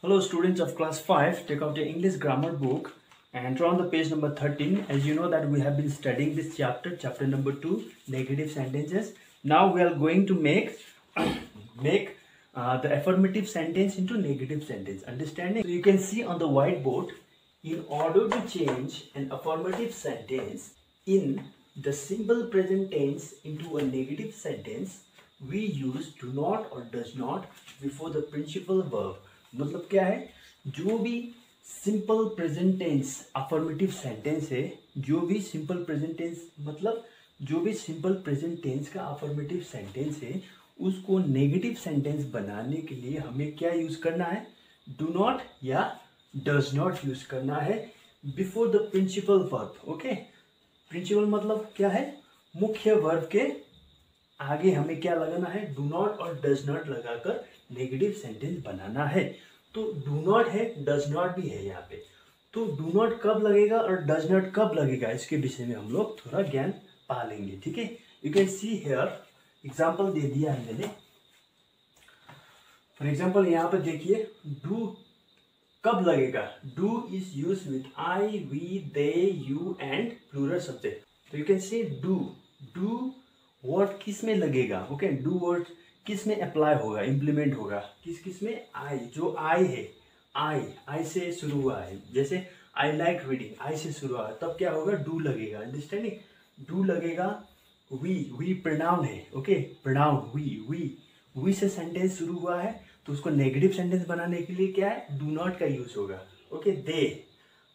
Hello students of class 5, take out your English grammar book and turn on the page number 13. As you know that we have been studying this chapter, chapter number 2, negative sentences. Now we are going to make make uh, the affirmative sentence into negative sentence. Understanding? So you can see on the whiteboard, in order to change an affirmative sentence in the simple present tense into a negative sentence, we use do not or does not before the principal verb. मतलब क्या है? जो भी simple present tense affirmative sentence है, जो भी simple present tense मतलब जो भी सिंपल प्रेजेंट टेंस का अफर्मेटिव सेंटेंस है, उसको नेगेटिव सेंटेंस बनाने के लिए हमें क्या यूज़ करना है? डू नॉट या डज नॉट यूज़ करना है before the principal verb okay principal मतलब क्या है? मुख्य वर्ब के आगे हमें क्या लगाना है? डू नॉट और डज नॉट लगाकर नेगेटिव सेंटेंस बनाना है। तो डू नॉट है डज नॉट भी है यहाँ पे। तो डू नॉट कब लगेगा और डज नॉट कब लगेगा? इसके विषय में हम लोग थोड़ा ज्ञान पा लेंगे ठीक है? You can see here example दे दिया है मैंने। फॉर एग्ज़ाम्पल यहाँ पर देखिए डू कब लगेगा? Do is use with I we they you and plural subject तो you can see do do word किसमें लगेगा? ओके डू वर्ड किसमें अप्लाई होगा इम्प्लीमेंट होगा? किस किसमें? आई जो आई है आई आई से शुरू हुआ है। जैसे आई लाइक रीडिंग आई से शुरू हुआ तब क्या होगा? डू लगेगा। अंडरस्टैंडिंग डू लगेगा वी वी प्रनाउन है। Okay pronoun we we we से सेंटेंस शुरू हुआ है। तो उसको नेगेटिव सेंटेंस बनाने के लिए क्या है? डू नॉट का यूज़ होगा। Okay they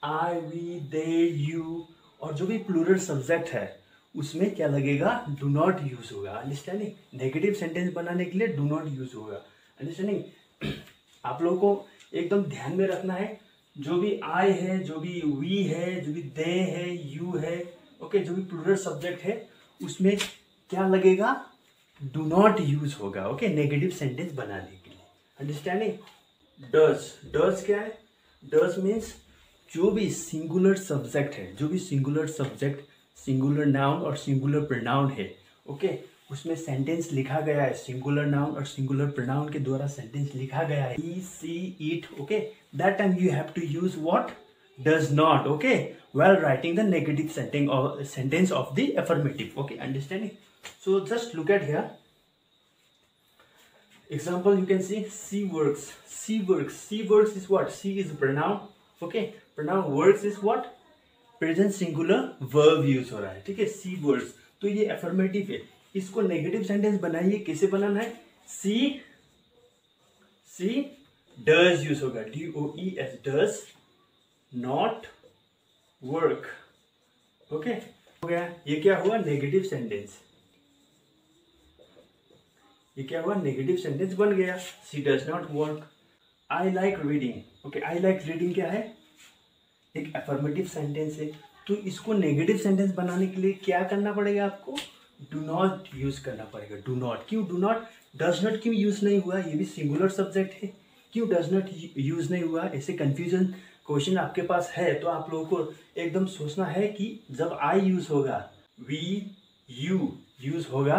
I we they you और जो भी प्लूरल सब्जेक्ट है उसमें क्या लगेगा? डू नॉट यूज़ होगा। अंडरस्टैंडिंग नेगेटिव सेंटेंस बनाने के लिए डू नॉट यूज़ होगा। अंडरस्टैंडिंग आप लोगों को एकदम ध्यान में रखना है। जो भी आई है, जो भी वी है, जो भी दे है यू है ओके जो भी प्लूरल सब्जेक्ट है, उसमें क्या लगेगा? डू नॉट यूज़ होगा ओके नेगेटिव सेंटेंस बनाने के लिए। अंडरस्टैंडिंग डज डज क्या है? डज मीन्स जो भी सिंगुलर सब्जेक्ट है, जो भी सिंगुलर सब्जेक्ट सिंगुलर नाउन और सिंगुलर प्रोनाउन है ओके okay? उसमें सेंटेंस लिखा गया है सिंगुलर नाउन और सिंगुलर प्रनाउन के द्वारा सेंटेंस लिखा गया है। He she it okay that time you have to use what does not okay well writing the negative sentence of the affirmative okay understanding so just look at here example you can see she works she works she works is what she is pronoun, okay? Pronoun works is what? Present singular verb use हो रहा है, ठीक है? सी words तो ये affirmative है। इसको negative sentence बनाइए, कैसे बनाना है? सी सी डज यूज़ होगा। D O E S does not work okay हो गया। ये क्या हुआ? नेगेटिव सेंटेंस ये क्या हुआ? नेगेटिव सेंटेंस बन गया। She does not work I like reading okay I like reading क्या है? एक एफर्मेटिव सेंटेंस है। तो इसको नेगेटिव सेंटेंस बनाने के लिए क्या करना पड़ेगा आपको? डू नॉट यूज़ करना पड़ेगा। डू नॉट क्यों? डू नॉट डज नॉट क्यों यूज़ नहीं हुआ? ये भी सिंगुलर सब्जेक्ट है। क्यों डज नॉट यूज़ नहीं हुआ? ऐसे कंफ्यूजन क्वेश्चन आपके पास है तो आप लोगों को एकदम सोचना है कि जब आई यूज़ होगा वी यू यूज़ होगा,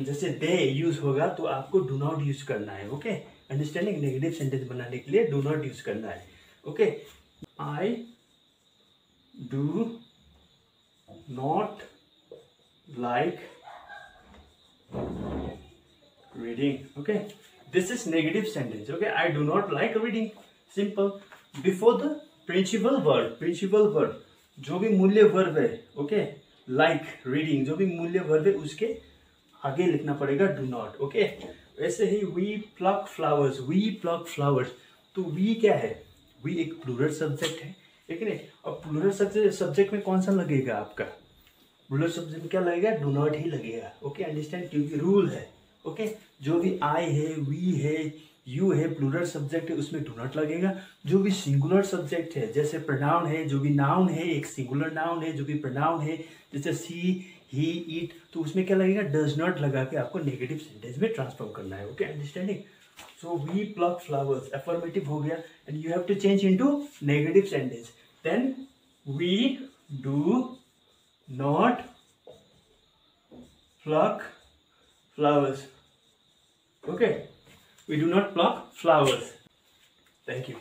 जैसे दे यूज़ होगा तो आपको डू नॉट यूज़ करना है ओके अंडरस्टैंडिंग नेगेटिव सेंटेंस बनाने के लिए डू नॉट यूज़ करना है okay I do not like reading okay this is negative sentence okay I do not like reading simple before the principal word principal word जो भी मूल्य verb है okay like reading जो भी मूल्य verb है, उसके आगे लिखना पड़ेगा डू नॉट ओके वैसे ही we pluck flowers we pluck flowers तो वी क्या है? वी एक प्लूरल सब्जेक्ट है, ठीक है? और प्लूरल सब्जेक्ट में कौन सा लगेगा आपका? प्लूरल सब्जेक्ट में क्या लगेगा? डू नॉट ही लगेगा ओके अंडरस्टैंड क्योंकि रूल है ओके जो भी आई है वी है यू है प्लूरल सब्जेक्ट है, उसमें डू नॉट लगेगा। जो भी सिंगुलर सब्जेक्ट है, जैसे प्रनाउन है, जो भी नाउन है, एक सिंगुलर नाउन है, जो भी प्रनाउन है, जैसे सी ही इट तो उसमें क्या लगेगा? डज नॉट लगा के आपको नेगेटिव सेंटेंस में ट्रांसफॉर्म करना है okay understanding so we pluck flowers affirmative हो गया. And you have to change into negative sentence then we do not pluck flowers okay we do not pluck flowers thank you.